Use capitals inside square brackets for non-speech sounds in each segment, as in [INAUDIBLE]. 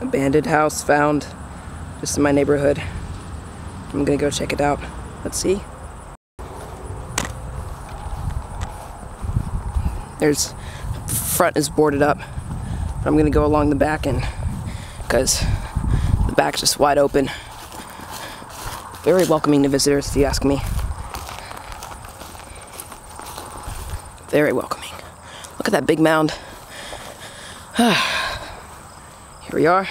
Abandoned house found just in my neighborhood. I'm gonna go check it out. Let's see. There's front is boarded up. I'm gonna go along the back and because the back's just wide open. Very welcoming to visitors, if you ask me. Very welcoming. Look at that big mound. [SIGHS] Ah. Here we are.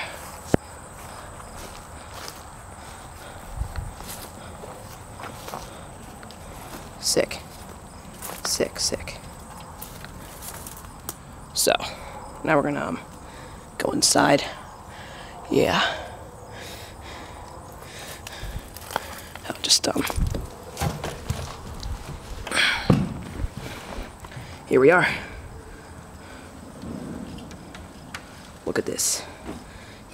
Sick. Sick, sick. So, now we're gonna um, go inside. Yeah. I'll just, um. Here we are. Look at this.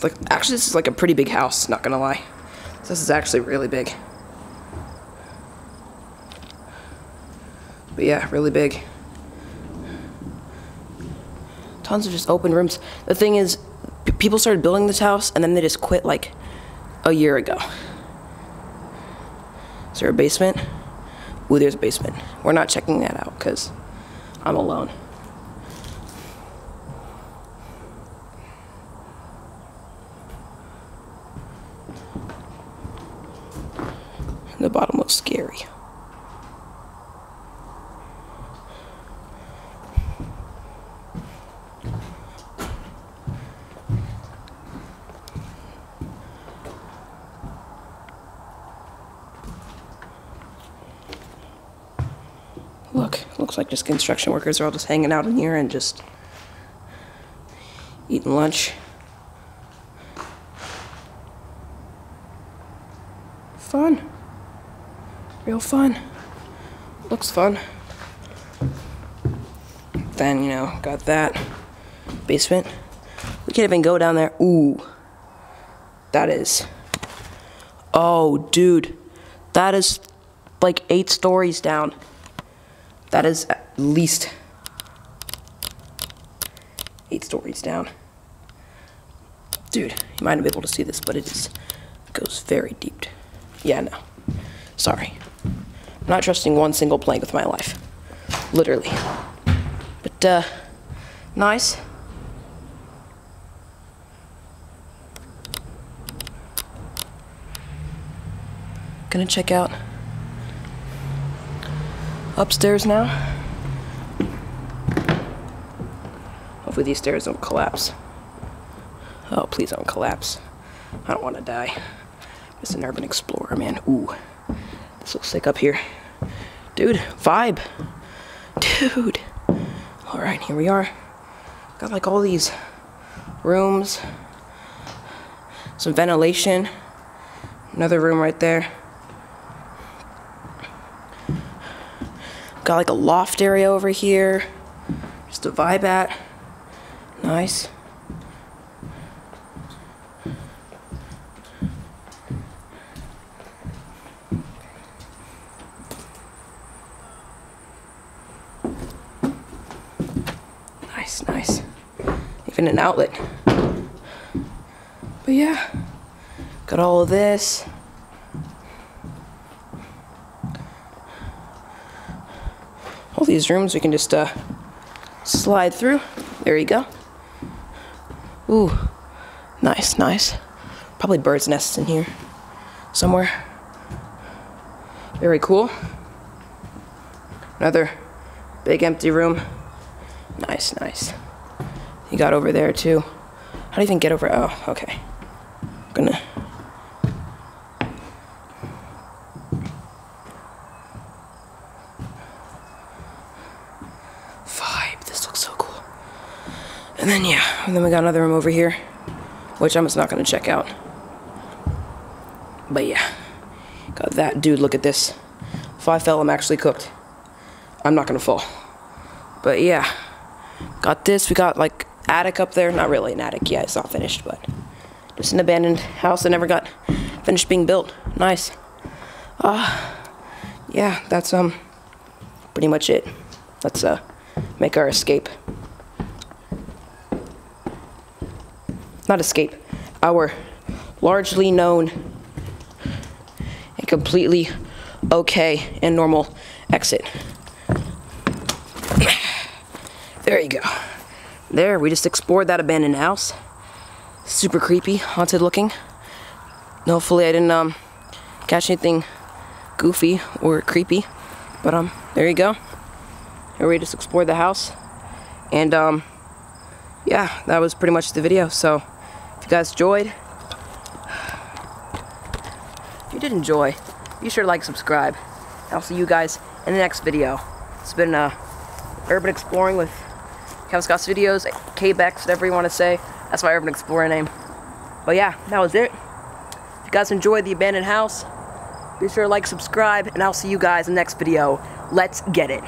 Like, actually, this is like a pretty big house, not gonna lie. This is actually really big. But yeah, really big. Tons of just open rooms. The thing is, people started building this house and then they just quit like a year ago. Is there a basement? Ooh, there's a basement. We're not checking that out because I'm alone. The bottom looks scary. Look, looks like just construction workers are all just hanging out in here and just eating lunch. Fun. Real fun. Looks fun. Then, you know, got that basement. We can't even go down there. Ooh. That is. Oh, dude. That is like eight stories down. That is at least eight stories down. Dude, you might not be able to see this, but it is goes very deep. Yeah, no. Sorry. I'm not trusting one single plank with my life. Literally. But uh nice. Gonna check out upstairs now. Hopefully these stairs don't collapse. Oh, please don't collapse. I don't want to die. Just an urban explorer, man. Ooh, this looks sick up here. Dude, vibe. Dude. All right, here we are. Got like all these rooms, some ventilation, another room right there. Got like a loft area over here. Just a vibe at. Nice, nice. Even an outlet. But yeah, got all of this. all these rooms we can just uh, slide through. There you go. Ooh, nice, nice. Probably bird's nests in here somewhere. Very cool. Another big empty room. Nice, nice. You got over there too. How do you even get over? Oh, okay. I'm gonna. Vibe. This looks so cool. And then yeah, and then we got another room over here, which I'm just not gonna check out. But yeah, got that. Dude, look at this. If I fell, I'm actually cooked. I'm not gonna fall. But yeah, got this. We got like attic up there. Not really an attic. Yeah, it's not finished, but just an abandoned house that never got finished being built. Nice. Uh, yeah, that's um pretty much it. Let's uh make our escape. Not escape. our largely known and completely okay and normal exit. [COUGHS] There you go. There, we just explored that abandoned house. Super creepy, haunted looking. Hopefully I didn't um, catch anything goofy or creepy. But um, there you go. Here we just explored the house. And um, yeah, that was pretty much the video. So if you guys enjoyed, if you did enjoy, be sure to like, subscribe. I'll see you guys in the next video. It's been uh, urban exploring with Kavin Scott's videos, KBEX, whatever you want to say. That's my urban explorer name. But yeah, that was it. If you guys enjoyed the abandoned house, be sure to like, subscribe, and I'll see you guys in the next video. Let's get it.